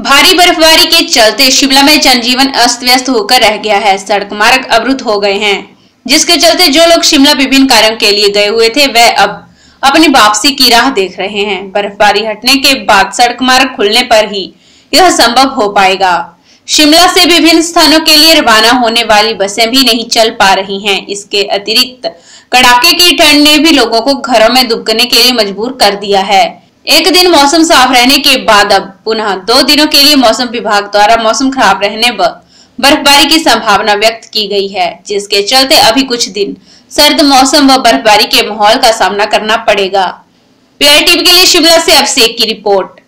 भारी बर्फबारी के चलते शिमला में जनजीवन अस्त व्यस्त होकर रह गया है। सड़क मार्ग अवरुद्ध हो गए हैं, जिसके चलते जो लोग शिमला विभिन्न कार्यों के लिए गए हुए थे, वह अब अपनी वापसी की राह देख रहे हैं। बर्फबारी हटने के बाद सड़क मार्ग खुलने पर ही यह संभव हो पाएगा। शिमला से विभिन्न स्थानों के लिए रवाना होने वाली बसें भी नहीं चल पा रही हैं। इसके अतिरिक्त कड़ाके की ठंड ने भी लोगों को घरों में दुबकने के लिए मजबूर कर दिया है। एक दिन मौसम साफ़ रहने के बाद अब पुनः दो दिनों के लिए मौसम विभाग द्वारा मौसम खराब रहने व बर्फबारी की संभावना व्यक्त की गई है, जिसके चलते अभी कुछ दिन सर्द मौसम व बर्फबारी के माहौल का सामना करना पड़ेगा। पीआईटी के लिए शिमला से अभिषेक की रिपोर्ट।